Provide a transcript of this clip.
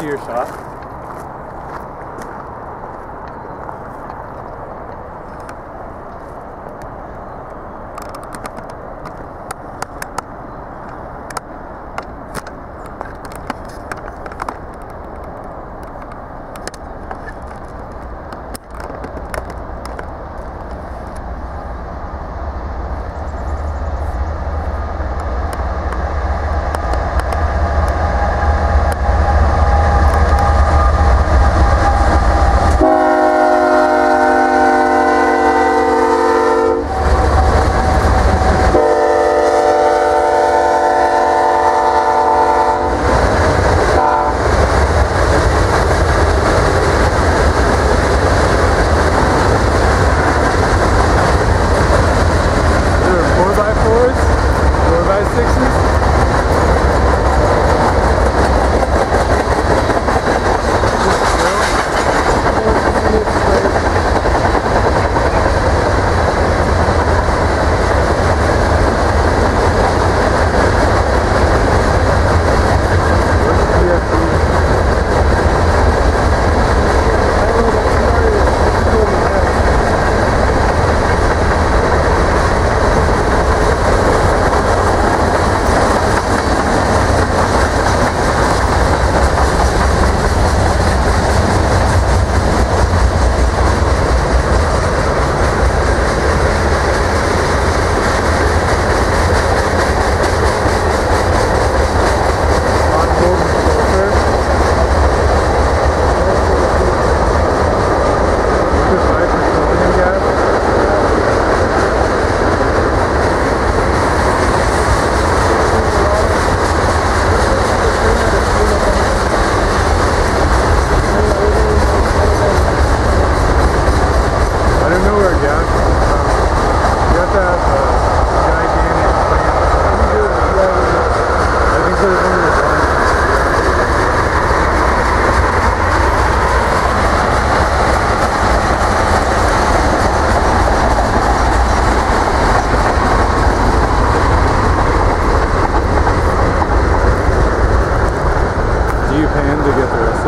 to your shot.